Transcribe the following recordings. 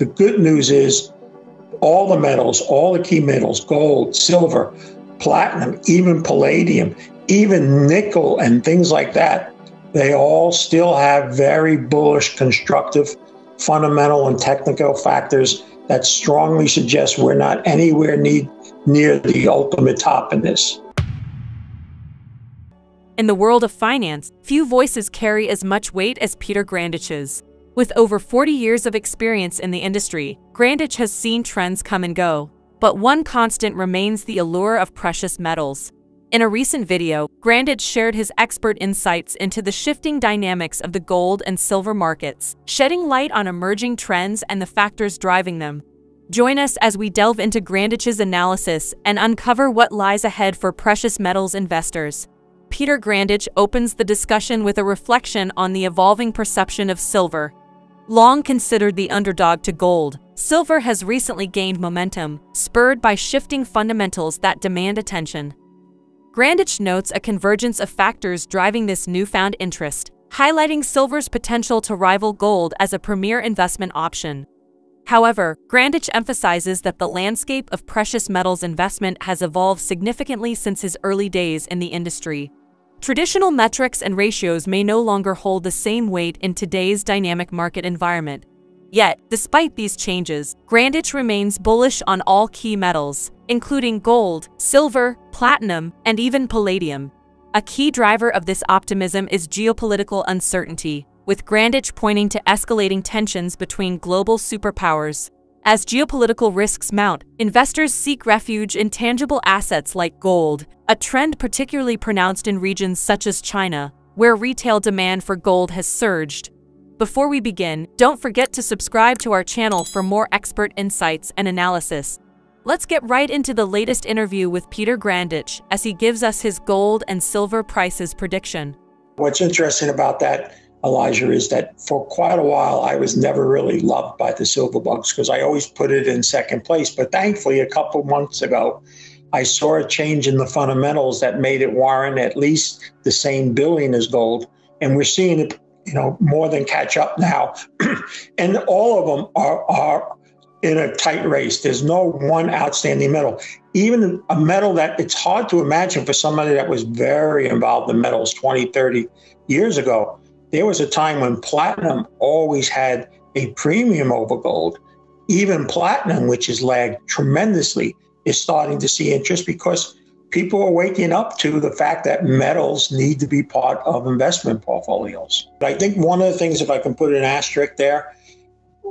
the good news is all the metals, all the key metals, gold, silver, platinum, even palladium, even nickel and things like that, they all still have very bullish, constructive, fundamental, and technical factors that strongly suggest we're not anywhere need, near the ultimate top in this. In the world of finance, few voices carry as much weight as Peter Grandich's. With over 40 years of experience in the industry, Grandich has seen trends come and go. But one constant remains the allure of precious metals. In a recent video, Grandich shared his expert insights into the shifting dynamics of the gold and silver markets, shedding light on emerging trends and the factors driving them. Join us as we delve into Grandich's analysis and uncover what lies ahead for precious metals investors. Peter Grandich opens the discussion with a reflection on the evolving perception of silver. Long considered the underdog to gold, silver has recently gained momentum, spurred by shifting fundamentals that demand attention. Grandich notes a convergence of factors driving this newfound interest, highlighting silver's potential to rival gold as a premier investment option. However, Grandich emphasizes that the landscape of precious metals investment has evolved significantly since his early days in the industry. Traditional metrics and ratios may no longer hold the same weight in today's dynamic market environment, Yet, despite these changes, Grandich remains bullish on all key metals, including gold, silver, platinum, and even palladium. A key driver of this optimism is geopolitical uncertainty, with Grandich pointing to escalating tensions between global superpowers. As geopolitical risks mount, investors seek refuge in tangible assets like gold, a trend particularly pronounced in regions such as China, where retail demand for gold has surged. Before we begin, don't forget to subscribe to our channel for more expert insights and analysis. Let's get right into the latest interview with Peter Grandich as he gives us his gold and silver prices prediction. What's interesting about that, Elijah, is that for quite a while I was never really loved by the silver bugs because I always put it in second place. But thankfully, a couple months ago, I saw a change in the fundamentals that made it warrant at least the same billion as gold. And we're seeing it you know, more than catch up now. and all of them are, are in a tight race. There's no one outstanding metal. Even a metal that it's hard to imagine for somebody that was very involved in metals 20, 30 years ago. There was a time when platinum always had a premium over gold. Even platinum, which has lagged tremendously, is starting to see interest because people are waking up to the fact that metals need to be part of investment portfolios. I think one of the things, if I can put an asterisk there,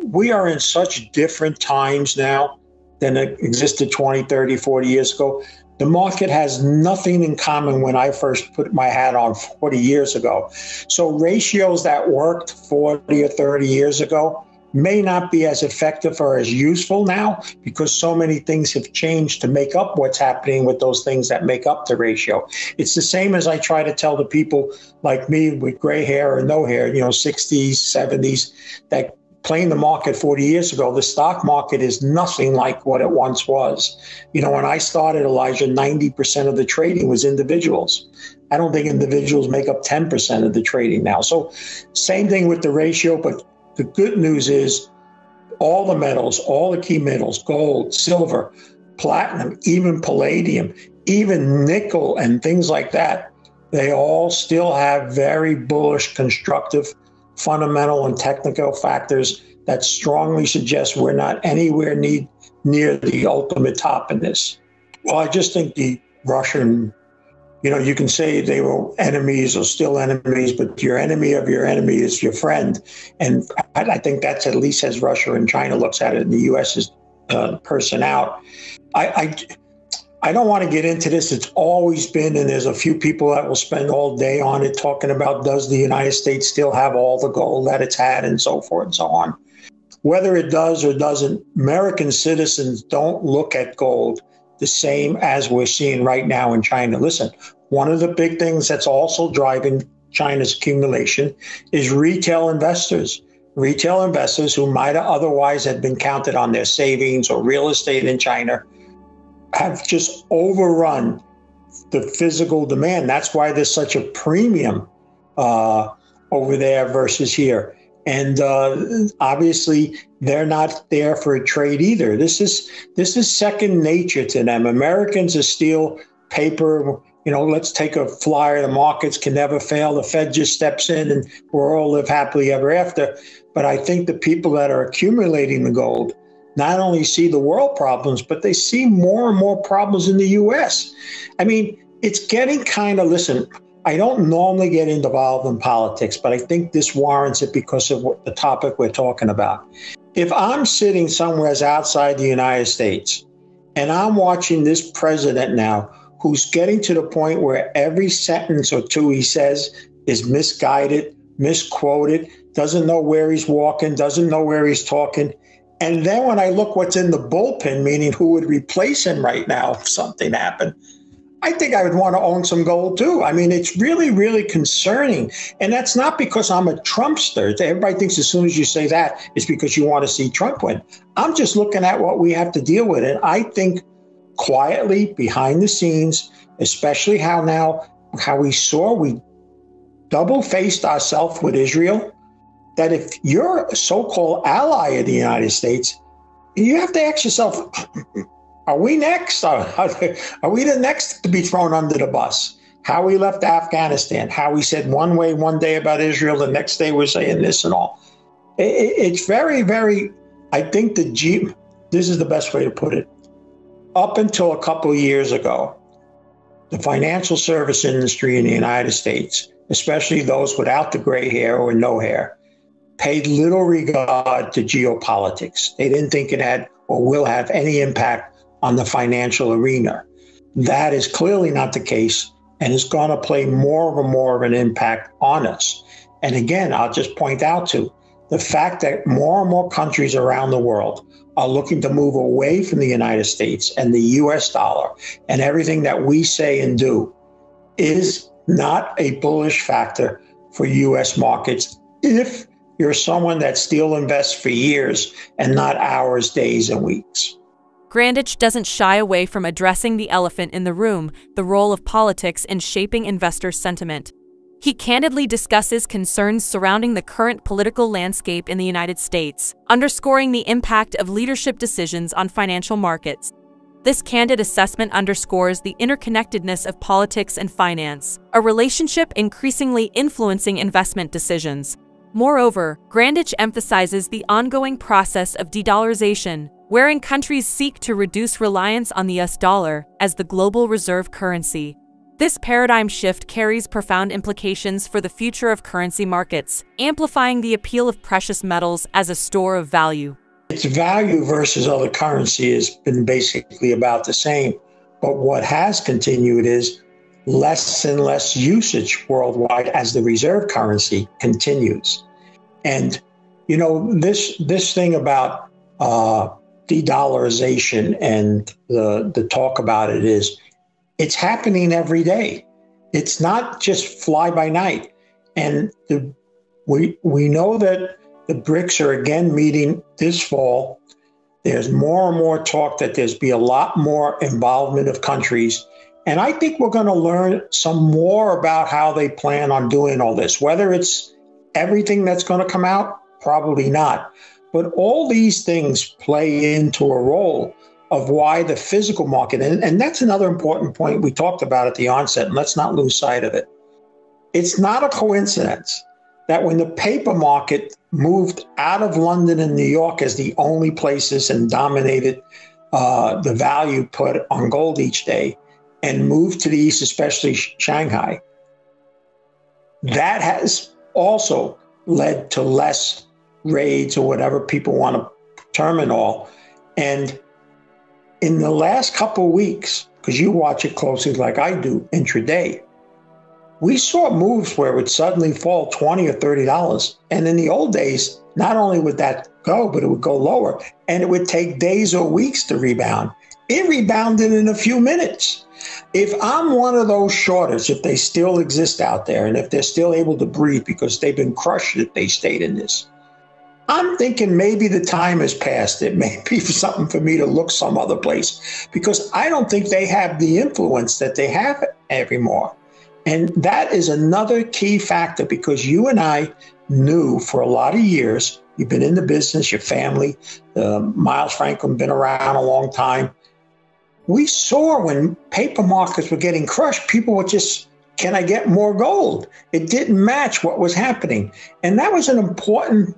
we are in such different times now than existed 20, 30, 40 years ago. The market has nothing in common when I first put my hat on 40 years ago. So ratios that worked 40 or 30 years ago may not be as effective or as useful now because so many things have changed to make up what's happening with those things that make up the ratio. It's the same as I try to tell the people like me with gray hair or no hair, you know, 60s, 70s, that playing the market 40 years ago, the stock market is nothing like what it once was. You know, when I started, Elijah, 90% of the trading was individuals. I don't think individuals make up 10% of the trading now. So, same thing with the ratio, but the good news is all the metals, all the key metals, gold, silver, platinum, even palladium, even nickel and things like that, they all still have very bullish, constructive, fundamental, and technical factors that strongly suggest we're not anywhere need, near the ultimate top in this. Well, I just think the Russian you know, you can say they were enemies or still enemies, but your enemy of your enemy is your friend. And I, think that's at least as Russia and China looks at it, and the U.S. is uh, person out. I, I, I don't want to get into this. It's always been, and there's a few people that will spend all day on it talking about does the United States still have all the gold that it's had and so forth and so on. Whether it does or doesn't, American citizens don't look at gold the same as we're seeing right now in China. Listen, one of the big things that's also driving China's accumulation is retail investors. Retail investors who might have otherwise had been counted on their savings or real estate in China have just overrun the physical demand. That's why there's such a premium uh, over there versus here. And uh, obviously, they're not there for a trade either. This is this is second nature to them. Americans are still paper. You know, let's take a flyer. The markets can never fail. The Fed just steps in, and we'll all live happily ever after. But I think the people that are accumulating the gold not only see the world problems, but they see more and more problems in the U.S. I mean, it's getting kind of listen. I don't normally get involved in politics, but I think this warrants it because of what the topic we're talking about. If I'm sitting somewhere outside the United States and I'm watching this president now who's getting to the point where every sentence or two he says is misguided, misquoted, doesn't know where he's walking, doesn't know where he's talking. And then when I look what's in the bullpen, meaning who would replace him right now if something happened, I think I would want to own some gold too. I mean, it's really, really concerning. And that's not because I'm a Trumpster. Everybody thinks as soon as you say that, it's because you want to see Trump win. I'm just looking at what we have to deal with. And I think quietly behind the scenes, especially how now, how we saw we double faced ourselves with Israel, that if you're a so called ally of the United States, you have to ask yourself, are we next? Are, we the next to be thrown under the bus? How we left Afghanistan, how we said one way one day about Israel, the next day we're saying this and all. It, it's very, very, I think the G, this is the best way to put it. Up until a couple of years ago, the financial service industry in the United States, especially those without the gray hair or no hair, paid little regard to geopolitics. They didn't think it had or will have any impact on the financial arena. That is clearly not the case and is going to play more and more of an impact on us. And again, I'll just point out to the fact that more and more countries around the world are looking to move away from the United States and the US dollar and everything that we say and do is not a bullish factor for US markets if you're someone that still invests for years and not hours, days, and weeks. Grandich doesn't shy away from addressing the elephant in the room, the role of politics in shaping investor sentiment. He candidly discusses concerns surrounding the current political landscape in the United States, underscoring the impact of leadership decisions on financial markets. This candid assessment underscores the interconnectedness of politics and finance, a relationship increasingly influencing investment decisions. Moreover, Grandich emphasizes the ongoing process of de-dollarization, wherein countries seek to reduce reliance on the US dollar as the global reserve currency. This paradigm shift carries profound implications for the future of currency markets, amplifying the appeal of precious metals as a store of value. Its value versus other currency has been basically about the same. But what has continued is less and less usage worldwide as the reserve currency continues. And you know this this thing about uh, de-dollarization and the the talk about it is it's happening every day. It's not just fly by night. And the, we we know that the BRICS are again meeting this fall. There's more and more talk that there's be a lot more involvement of countries. And I think we're going to learn some more about how they plan on doing all this. Whether it's everything that's going to come out, probably not. But all these things play into a role of why the physical market, and, and that's another important point we talked about at the onset, and let's not lose sight of it. It's not a coincidence that when the paper market moved out of London and New York as the only places and dominated uh, the value put on gold each day and moved to the east, especially Shanghai, that has also led to less raids or whatever people want to term it all. And in the last couple of weeks, because you watch it closely like I do intraday, we saw moves where it would suddenly fall 20 or 30 dollars. And in the old days, not only would that go, but it would go lower and it would take days or weeks to rebound. It rebounded in a few minutes. If I'm one of those shorters, if they still exist out there and if they're still able to breathe because they've been crushed if they stayed in this, I'm thinking maybe the time has passed. It may be something for me to look some other place because I don't think they have the influence that they have anymore. And that is another key factor because you and I knew for a lot of years, you've been in the business, your family, uh, Miles Franklin been around a long time. We saw when paper markets were getting crushed, people were just, can I get more gold? It didn't match what was happening. And that was an important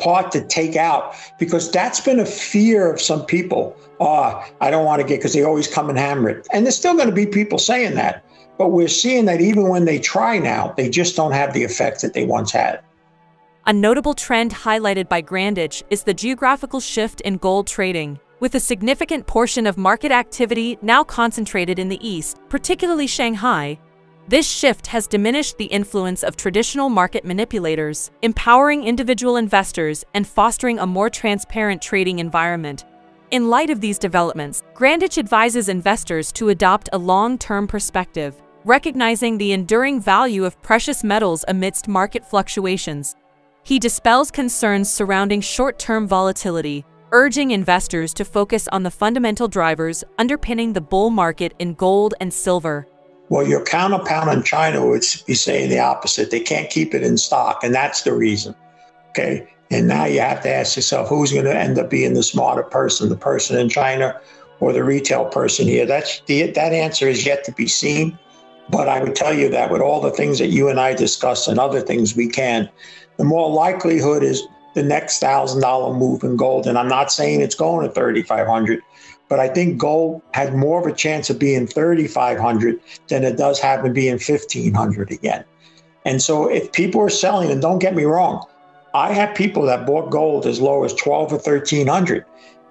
part to take out because that's been a fear of some people. Oh, I don't want to get because they always come and hammer it. And there's still going to be people saying that. But we're seeing that even when they try now, they just don't have the effect that they once had. A notable trend highlighted by Grandich is the geographical shift in gold trading, with a significant portion of market activity now concentrated in the East, particularly Shanghai. This shift has diminished the influence of traditional market manipulators, empowering individual investors and fostering a more transparent trading environment. In light of these developments, Grandich advises investors to adopt a long-term perspective, recognizing the enduring value of precious metals amidst market fluctuations. He dispels concerns surrounding short-term volatility, urging investors to focus on the fundamental drivers underpinning the bull market in gold and silver. Well, your counterpart in China would be saying the opposite. They can't keep it in stock, and that's the reason. Okay. And now you have to ask yourself who's going to end up being the smarter person, the person in China or the retail person here? That's the, that answer is yet to be seen. But I would tell you that with all the things that you and I discuss and other things we can, the more likelihood is the next thousand dollar move in gold. And I'm not saying it's going to 3,500, but I think gold had more of a chance of being 3,500 than it does having being 1,500 again. And so if people are selling, and don't get me wrong, I have people that bought gold as low as 12 or 1300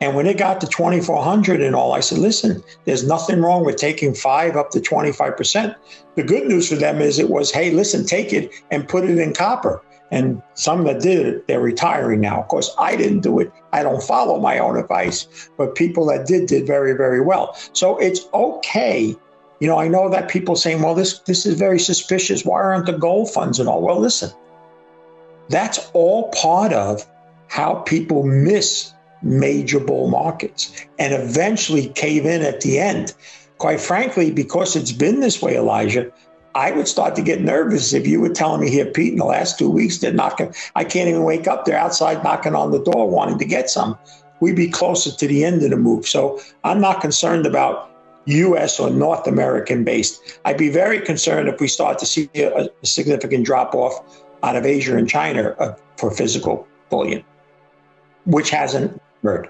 and when it got to 2,400 and all, I said, listen, there's nothing wrong with taking five up to 25%. The good news for them is it was, hey, listen, take it and put it in copper. And some that did it, they're retiring now. Of course, I didn't do it. I don't follow my own advice, but people that did did very, very well. So it's okay. You know, I know that people saying, well, this this is very suspicious. Why aren't the gold funds and all? Well, listen, that's all part of how people miss major bull markets and eventually cave in at the end. Quite frankly, because it's been this way, Elijah, I would start to get nervous if you were telling me here, Pete, in the last two weeks, they're knocking, I can't even wake up. They're outside knocking on the door wanting to get some. We'd be closer to the end of the move. So I'm not concerned about US or North American based. I'd be very concerned if we start to see a, a significant drop off out of Asia and China uh, for physical bullion, which hasn't bird